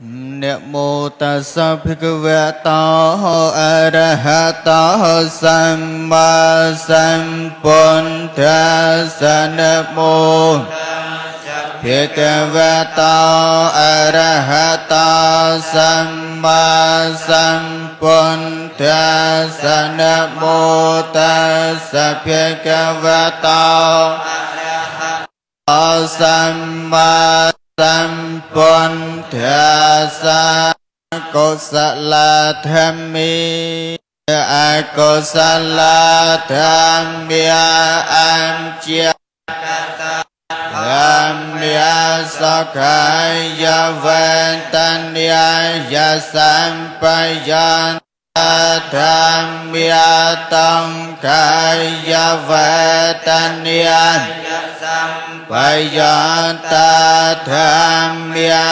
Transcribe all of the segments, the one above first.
Niệm mô tassa bhagavata tao arahato samma sa nam mô bhagavata arahato samma sampuddhassa nam mô tassa bhagavata arahato samma san quan thea sa, cô sa la tham mi. A cô sa la tham mi, an chia Tham mi sok hay ya ven tan ya Sakhaya Vantanya Yasampayan tham bia tăng khai ya vệ tan niên Vai ya ta tham bia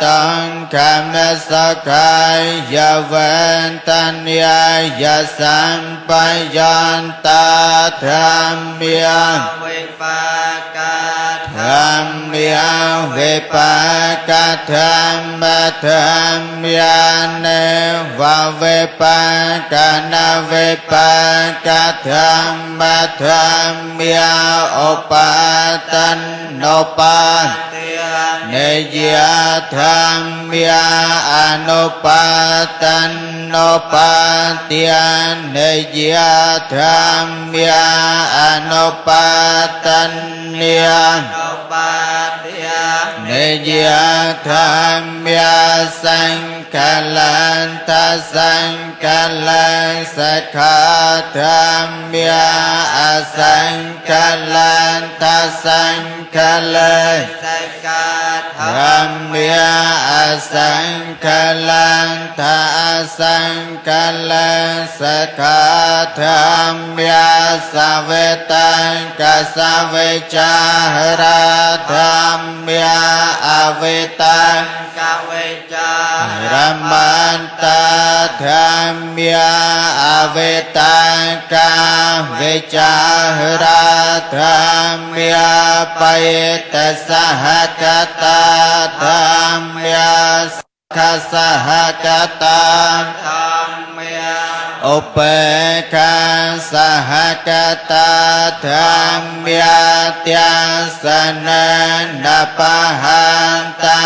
tăng kham na sa khai ya vệ tan niên ya sam pa ya ta tham bia tham bia về pa ca tham ba tham bia ne và về vê pa ca na vê pa ca tham ma tham mia o pa tan no pa ne ya tham mia anopa tan no pa tia ne ya tham mia anopa tan nia นิยธรรมยสังขลันทสังขลังสักขาธรรมยาสังขลันทสังขลังสักขา Ramya asankalan ta asankalan sakathamya savetan kasavichaharathamya avitan kavichaharamantadhamya avitan kavichaharathamya payetasahatata tham ya sakha sahakata Upeka sahakata dhamya tyasana napahanta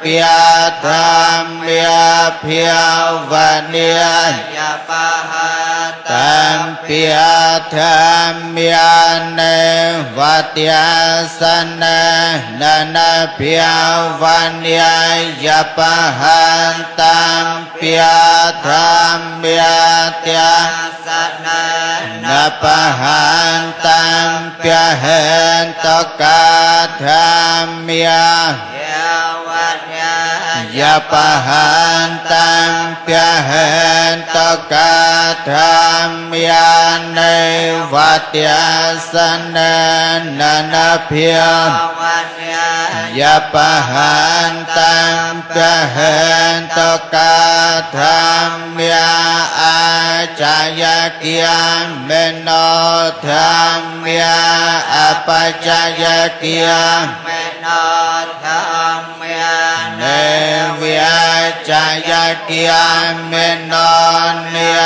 pya dhamya pya vanya yapahanta เปียเรรมยานเนวัตยาสนะนันเปียวันยายปะหันตัมเปียธรรมยตยาสนะนัปะหันตัมเปียเห็นตกาธรมยา yapahan tam pyahen taka thamyane vatyasana nanapya yapahan tam pyahen taka thamya achaya kiya meno thamya apachaya kiya meno thamya นเวียจายเกียเมนนเนีย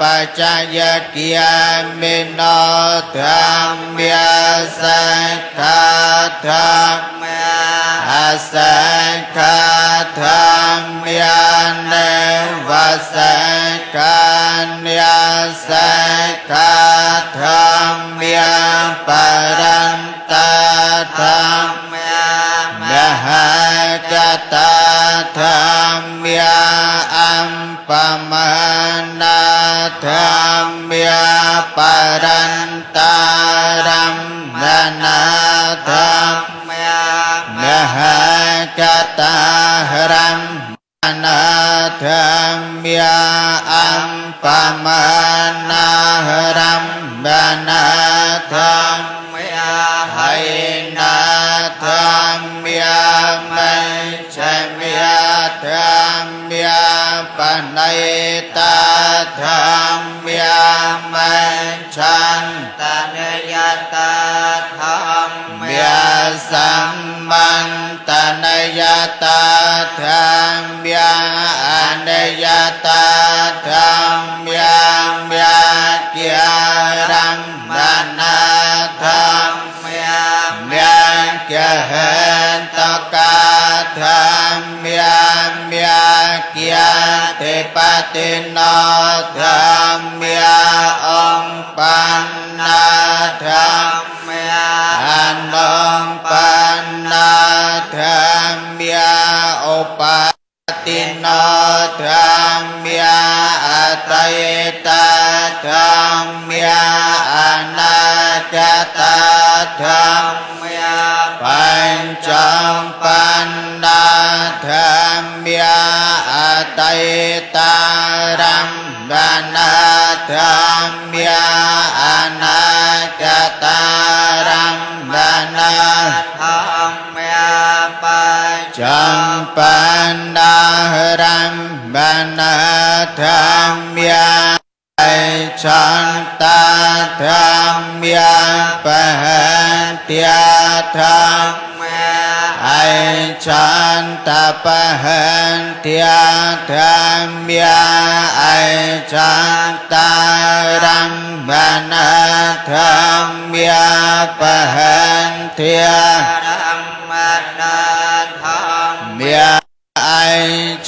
ปจายเกียเมนธรรมเมียสังฆธรรมเมียอสังฆธรรมเมียเนวัสสังฆเนียสังฆธรรมเมียปาร पमनाधम्य परन्तरं मनाधम्यः कतहरं मनाधम्य अं पमनाहरं मनाधम्य हये ในต ติโนธรรมยาองปันนาธรรมยาอนองปันนาธรรมยาอุปาติโนธรรมยาอัตยตาธรรมยา ธัมมะธัมมะปะจัมปันนะรัมมะนะธัมมะปะจัมปันนะรัมมะนะธัมมะไฉนตะธัมมะปะเตธัมมะ chan ta pa han dia ai chan ta ram ban dam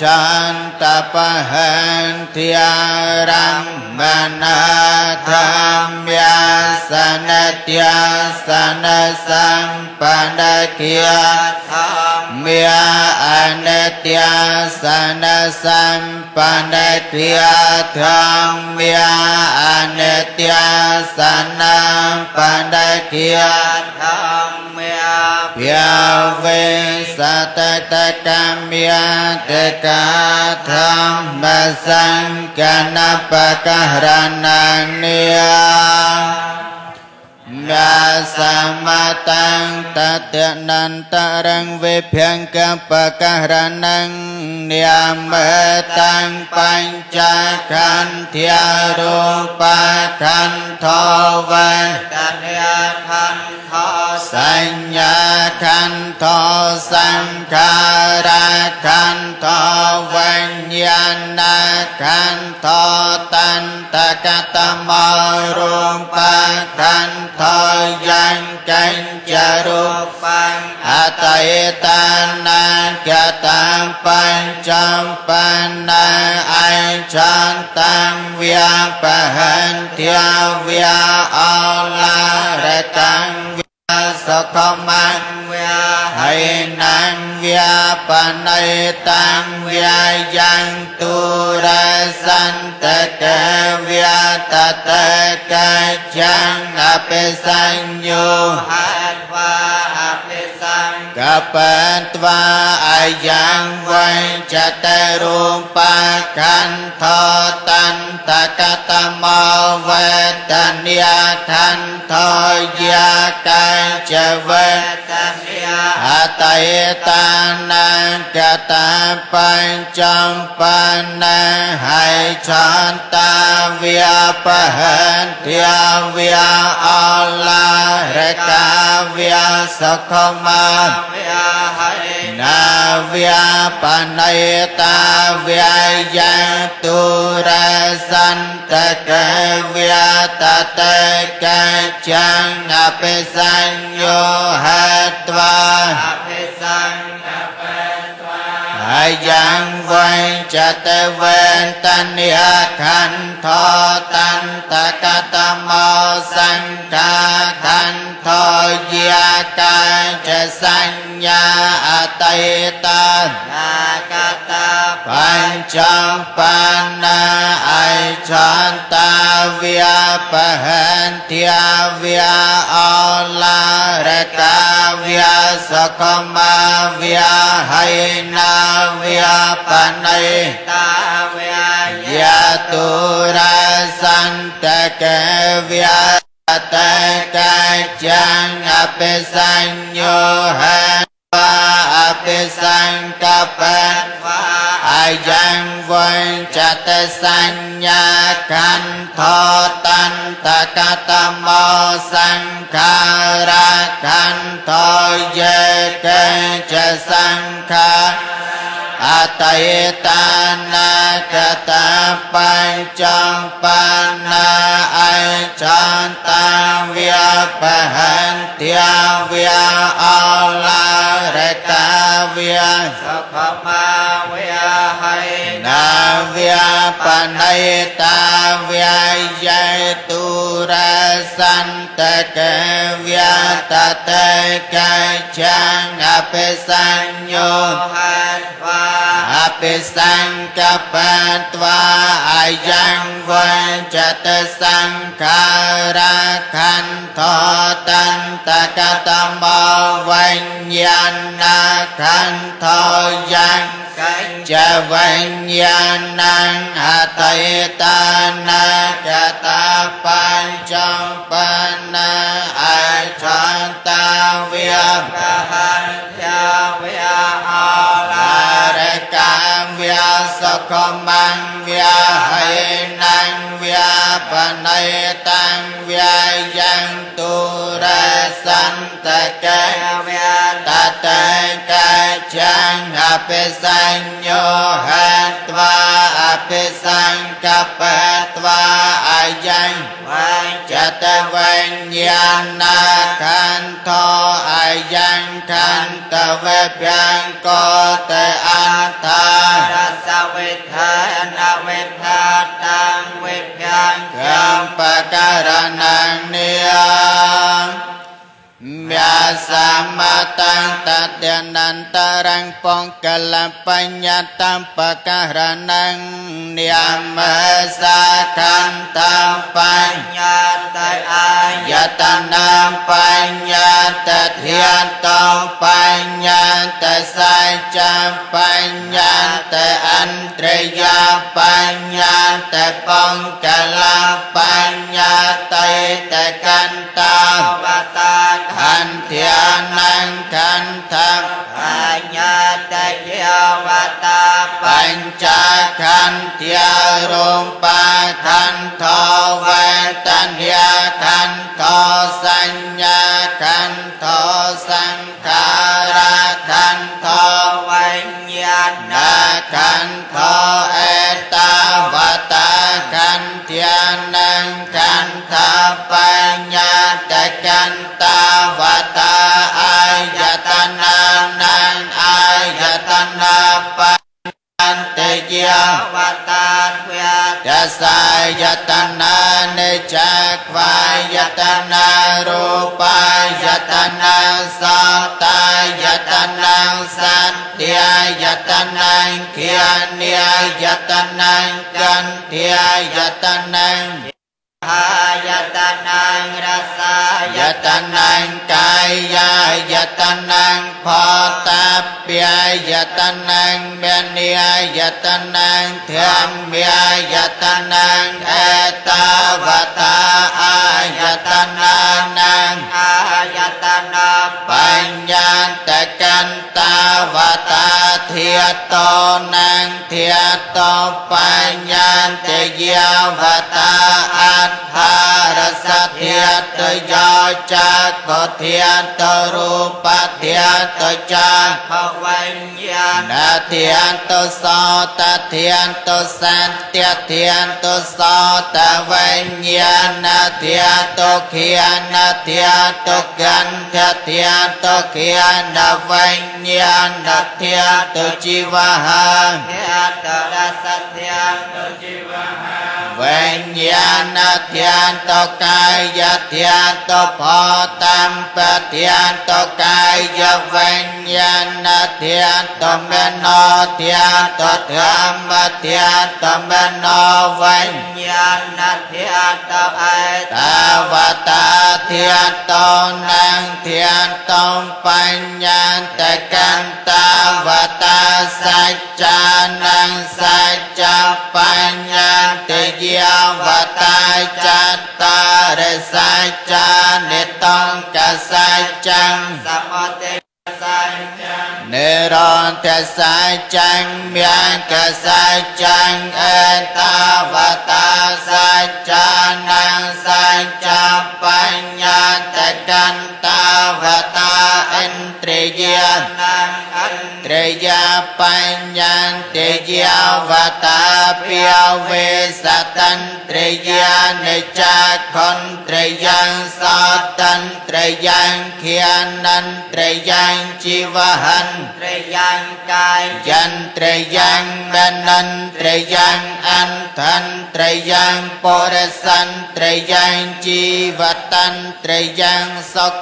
ฌานตปะหันติอารัมมะนะธัมมะสนะติยะสนะสัมปันติยะธัมมะอนัตติยะสนะสัมปันติยะธัมมะอนัตติยะสนะสัมปันติยะธัมมะ bia ve sa ta ta cam mi a te ca tham ba sang ca na pa ca ra na ni a Đa sa ma tang ta tiện nan ta răng về phiang ca pa ca ra năng niệm tăng banh cha khăn thiên đô ba khăn thọ văn tăng khăn thọ sanh nhà khăn thọ sanh ca đa khăn thọ văn nhiên na khăn thọ tăng ta ca tam rung ba khăn thọ danh canh cha rung phang ataytan na ca tam banh chang pan na ai chang tăng via pa hen thia via o la re tăng via sa không an via hay năng via pa nay tăng via yang tu ra san te te via ta te ca chang na pe san nhu hai अपत्वा अयं वै चतरुपा कण्ठो तन्तकतमो वेतन्या कण्ठो या कञ्च वेतन्या Atayetanang Jatapancampanang Hai Chantavya na vya panay ta vya ya tu ra san ta ke vya ta ta ca chang ape san yo hat va ape san Ayang vai chate ven tanya khan tho tan ta ka ta mo sang ka khan tho gia sanh tây ta na ca ta pan chang pan na ai chan ta via pa hen tia via o la re ta via sa ka ma via hay na via pa nay ta via ya tu ra san ta ke via ta ka chan ape san nyo han va ape sang ka pan ai giang vân cha te san nha can tho tan ta ka ta mo sang ka ra can tho ye ke cha sang ka atayetana kata pancang panah chantam via pahan tia via ala reta via sapama via hai na via panaita via yaitu rasanta ke via chang apesanyo ปิสังกัปตวาอายังวันจตสังขารัขันโทตันตะกตมวัญญาณขันโทยังจะวัญญาณังอัตยตานะกตาปัญจปันนา com bang via hay nang via và nay tang via yang tu ra san ta ca via ta ta ca chang ape san yo ha tva ape san ca pa tva ayang vang cha ta vang ya na khan tho ayang khan ta ve pyang ko te ปการนังเนียมยาสามาตังตัดเดนันตรังปองกลปัญญาตัมปการนังเนียมสาคันตัมปัญญาตอายตนะปัญญาตเทียนตองปัญญาตสัจจปัญญาตอันตรยาปัญญาตปองกลปัญ Dan dia. วัตตาเวยัสสายตนะเนจักวายตนะรูปายตนะสัตตายตนะสัตติยตนะเขียนียตนะกันเทียตนะ Hayatanang rasa yatanang kaya yatanang pata ปิยตนังเบณียตนังธรรมยตนังเอตาวตาอายตนานังอายตนาปัญญาตะกันตาวตาเทียโตนังเทียโตปัญญาตะยาวตาอัฏฐารสเทียตยา ตจักขเทียนตรูปเทียนตจักขวิญญาณเทียนตโสตเทียนตสันเตียเทียนตโสตวิญญาณเทียนตเขียนเทียนตกันเทียนตเขียนวิญญาณเทียนตชีวหังเทียนตดัสเทียนตชีวหังวิญญาณเทียนตกายเทียนต phó tam pa thiên to cai ya văn yan na thiên to men no thiên to tham ma thiên to men no văn yan na thiên to ai ta và ta thiên to năng thiên tông pan nhan ta căn ta ច្ចੰសមតិសច្ចੰនិរន្តរសច្ចੰមានកសច្ចੰអន្តវតាសច្ចានੰសច្ចបញ្ញតកន្ត ត្រយាបញ្ញាទេយាវតាពាវេសតន្ត្រយានិចាខន្ត្រយាសតន្ត្រយាខៀនន្ត្រយាជីវហន្ត្រយាកាយយន្ត្រយាមនន្ត្រយាអន្តន្ត្រយាបរសន្ត្រយាជីវតន្ត្រយាសុខ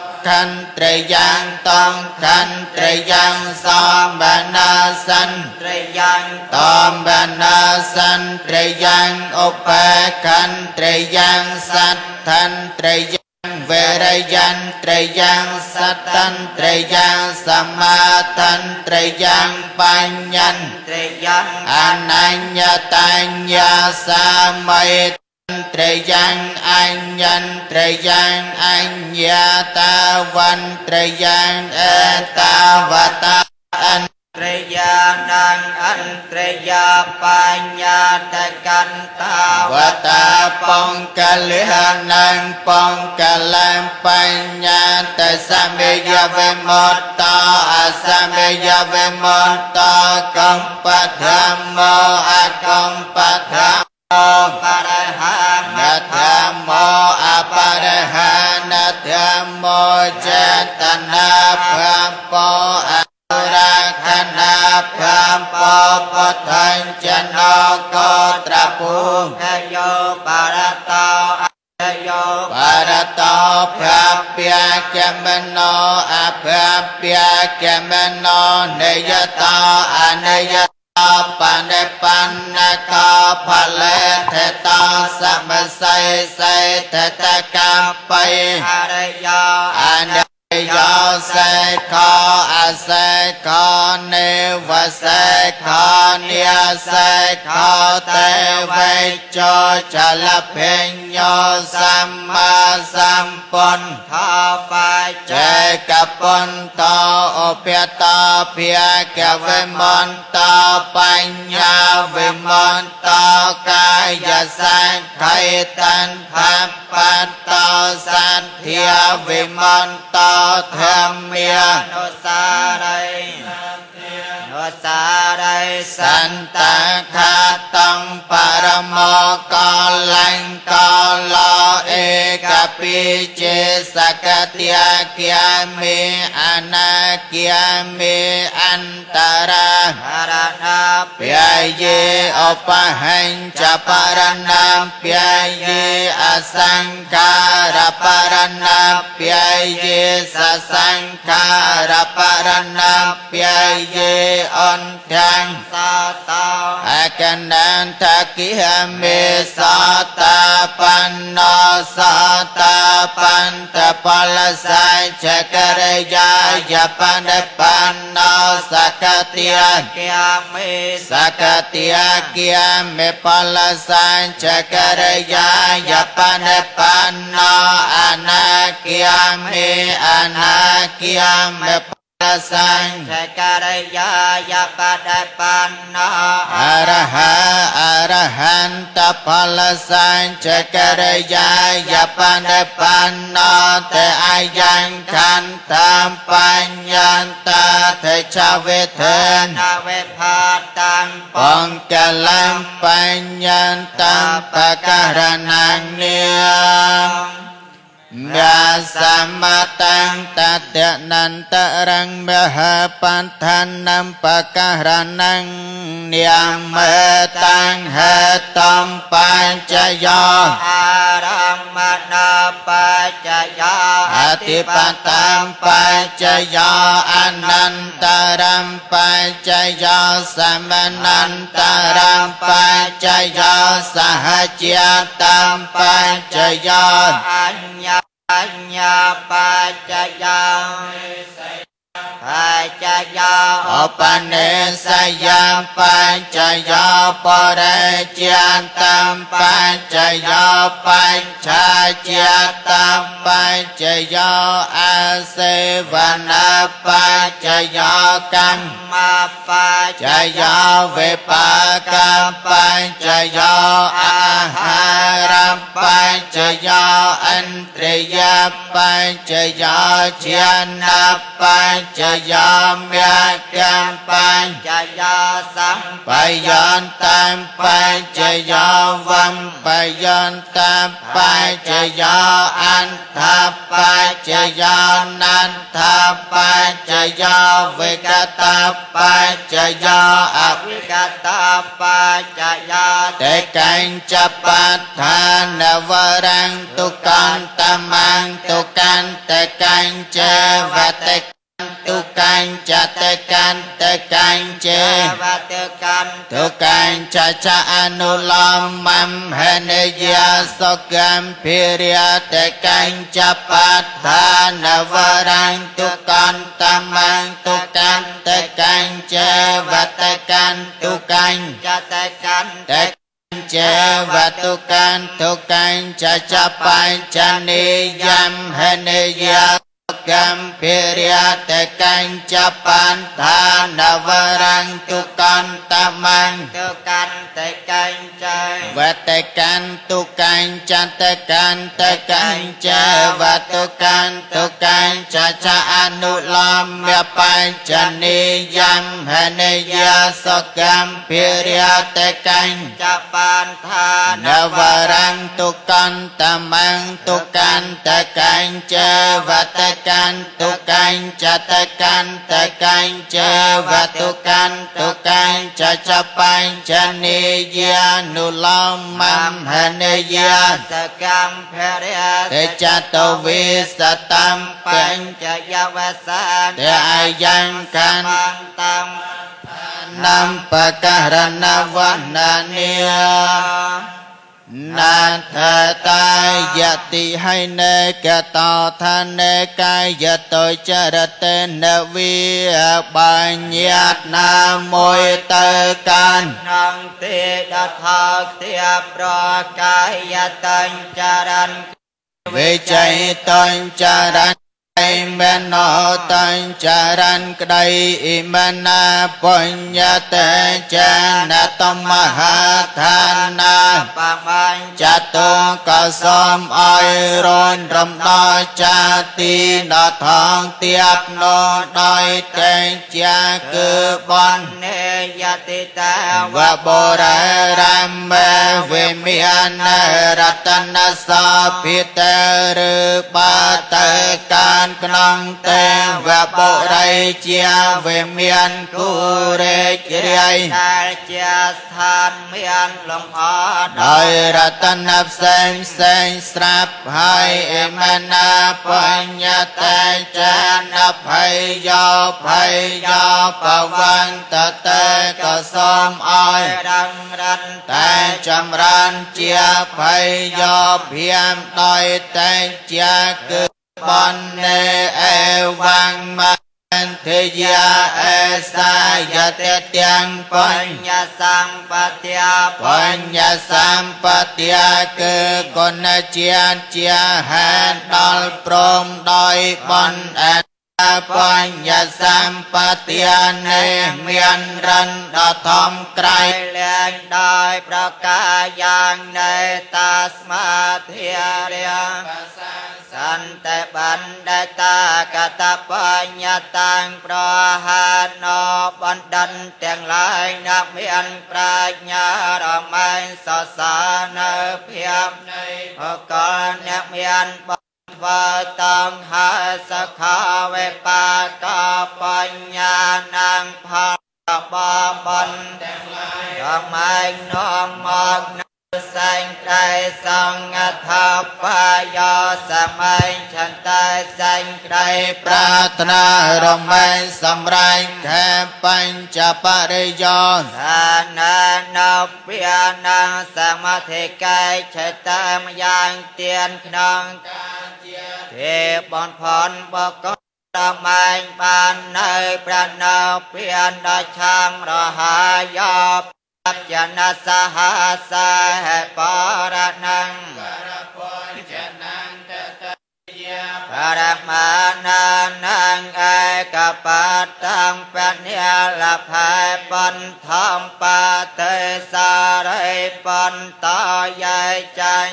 ន្ត្រយ៉ាងតងខន្ត្រយ៉ាងសំបណាសន្ត្រយ៉ាងតំបណាសន្ត្រយ៉ាងឧបខន្ត្រយ៉ាងសទ្ធន្ត្រយ៉ាងវរយន្ត្រយ៉ាងសតន្ត្រយ៉ាងសមាតន្ត្រយ៉ាងបញ្ញន្ត្រយ៉ាងអនញ្ញតញ្ញសាមិ Tri gian an nhân Tri gian ta văn Tri gian e và ta an Tri gia năng an Tri gia pa ta can ta và ta pong ca li ha năng pong ca ta sa ve mo ta ve mo ta mo a តនាភាំពោអនុរាខណភាំពោពុទ្ធัญចណកោត្រពុងហយោបរតោអយោបរតោភាព្យាកមនោអភាព្យាកមនោនិយតោអនិយតបណ្ឌិបណ្ណកោផលិតតោសមស័យសេតតកបៃអរិយោ sẽ khó tê vây cho cha la hình nhô sam ma sam pon tha phai chê cà pon to ô pia to pia kè vê môn to bánh nhà vê mon to ca dạ sang thay tan tham pan to san thia vê mon to tham mia nô sa đây nô sa ตาปัญญาเวมนตากายสังไขตันทัพปัตตสัตเทียวิมนตธรรมเมียนุสาไรนุสาไรสันตคาตังปรโมกาลังกาลาเอกปิเจสกเตียเกียมิอนาเกียมิอันตระ Harana opahanca parana piyayi asangkara parana piyayi sasangkara parana piyayi ondang satau จะปรณาเปียเยอสังการปรณาเปียเยสสังการปรณาเปียเยอันทังสาตาอากันนันทกิหเมสาตาปันโนสาตาปันตปลสัยจกรยายปันปันโนสกติยเกียมิสกติยเกียมิปลสัยจกรยายปันปันโนอนาเกียมิอนาเกียมิ sang. Sakaraya yapadapanna araha arahanta phala sang sakaraya yapadapanna te ayang khantam panyanta te chavethan navethatam pangkalam panyantam pakaranang niyam មសមតាំងតតនន្តរងមហបន្ថនំបកហរណងនាមតាំងហេតំបញ្ចយោអរមណបញ្ចយោអតិបតាំបញ្ចយោអនន្តរំបញ្ចយោសមនន្តរំបញ្ចយោសហជាតំបញ្ចយោអញ្ញ nhà pa cha ya pa cha ya opane sa ya pa cha ya pa re chian tam pa cha ya pa cha chia tam pa cha ya a se van pa cha ya cam ma pa cha ya về ปากาปัญจโยาอาหารปัญจโยอันตรยปัญจโยาเจนะปัญจโยเมยกปัญจโยสัมปยันตัมปัญจโยวัมปยันตัมปัญจโยอันทปัญจโยนันทปัญจ ยเวกตาปัจจยาอวิกตาปัจจยาเตกังจะปัฏฐานวรังตุกันตมังตุกันเตกังเจวะเต can cha te can te can che tu can cha cha anulam mam henaya sokam piria te can cha patha navarang tu can tamang tu can te can che và te can tu can cha te can te cha và tu can tu can cha cha pan cha ni yam he ni gam piria te can cha pan tha na va rang tu can ta mang tu can te can cha và te can tu can cha te can te can cha và tu can tu can cha cha anu lam ya pan cha ni yam ha ni ya so gam piria te can cha pan tha na va rang tu can ta mang tu can te can cha và te can can tu can cha ta can ta can cha và tu can tu can cha cha pan cha ni ya nu lam mam ha ni ya sa cam phe ria te cha tu vi sa tam pan cha ya va sa te ai yang can. tam. Nam pa ka ra na va na ni នន្តតាយតិហិនេកតោឋានេកាយតុចរតេនវិបញ្ញត្តិណាមួយទៅកាន់នឹងទេដថាខ្ទះប្រកាយតញ្ចរន្តវិជ័យតញ្ចរន្ត ra ca ya tân cha ran vì chạy tôi cha ran មេណោតញ្ចរញ្ញក្តីអ៊ីមណាបញ្ញតេចានតមហាឋានាបបាញ់ចតុក៏សូមឲ្យរួនរំដល់ចាទីដថងទៀបនោដោយតែជាគឺបននេយតិតាវបររាមេវិ មានរតនសាភិតេរបាតកានក្នុងទេវបុរីជាវិមានគូរេជរាយដែលជាស្ថានមានលំអដោយរតនផ្សេងផ្សេងស្រាប់ហើយអេមណាបញ្ញតេចានភ័យយោភ័យយោបវន្តតេក៏សូមឲ្យរងរិនតែចម្រើនជាភ័យយោភៀមដោយតែជាគឺបននេអេវងមន្ទយាអេសាយតេទាំងបញ្ញសម្បទាបញ្ញសម្បទាគឺគុណជាជាហេតុដល់ព្រមដោយបនអេ បញ្ញសម្បទានេះមានរិនដ៏ធំក្រៃលែងដោយប្រការយ៉ាងនៃតាស្មាធារាសន្តបណ្ឌតាកតបញ្ញតាំងប្រហានបណ្ឌិតទាំងឡាយអ្នកមានប្រាជ្ញារមែងសរសើរនៅភាពនៃអកលអ្នកមាន วาตังหาสขาเวปาตาปัญญานังภาบาบันดังไม้น้องมอง សែងតែសង្ឃថាបាយសម័យចន្ទសែងក្តីប្រាថ្នារមែងសម្រែងខែបញ្ចបរិយោថានានៅពីណាសមាធិកែឆតាមយ៉ាងទៀនក្នុងការជាទេបនផនបកតំឯងបាននៅប្រណោពៀនដល់ឆាងរហាយោ สัจจนาสหัสหะปารนังปรมานานังเอกปัตตังปัญญาลภัยปันทังปาเทสาริปันตายใจจัง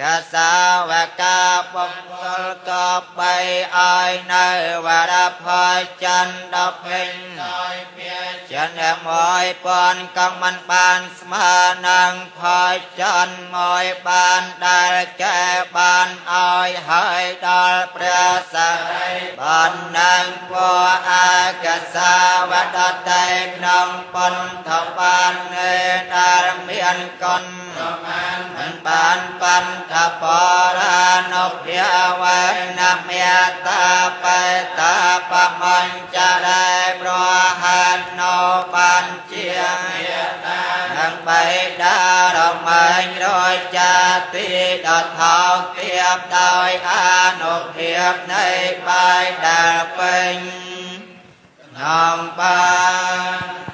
កសាវកាបំកលក៏បីឲ្យនៅវរភ័យចន្ទដល់ពេញចិនមួយពាន់កំមិនបានស្មើនឹងភ័យចន្ទមួយបានដែលកែបានឲ្យហើយដល់ព្រះសារីបាននឹងពអាកសាវដតេក្នុងពន្ធបាននេដែលមានគុណមិនបានបន្ថបរានុភាវនមេតាបេតាបមញ្ចរេប្រហាននោបានជានឹងបេតារមែងរយចាទីដថោទៀបដោយអនុភាពនៃបាយដែលពេញនាំបាន